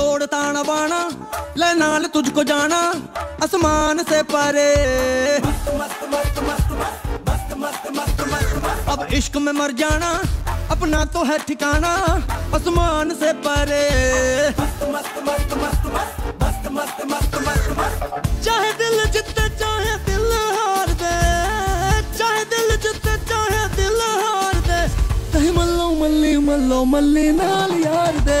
तोड़ ताना बाना ले नाल तुझको जाना आसमान से परे अब इश्क में मर जाना अपना तो है ठिकाना आसमान से परे चाहे दिल जितने चाहे दिल हार दे चाहे दिल जितने चाहे दिल हार दे कहीं मल्लो मल्ली मल्लो मल्ली नाल यार दे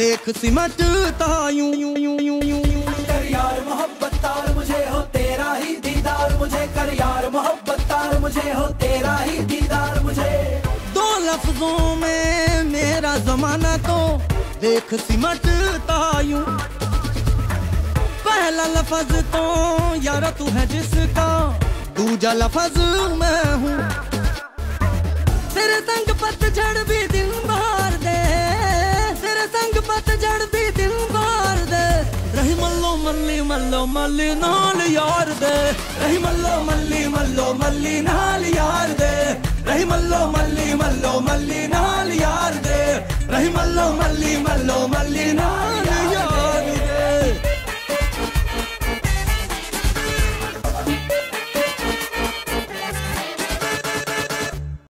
देख सिमटता यूँ यूँ यूँ यूँ यूँ यूँ कर यार मोहब्बत तार मुझे हो तेरा ही दीदार मुझे कर यार मोहब्बत तार मुझे हो तेरा ही दीदार मुझे। दो लफ्जों में मेरा जमाना तो देख सिमटता यूँ पहला लफज तो यार तू है जिसका दूजा लफज मैं मल्ली मल्लो मल्ली नाल यार दे रही मल्लो मल्ली मल्लो मल्ली नाल यार दे रही मल्लो मल्ली मल्लो मल्ली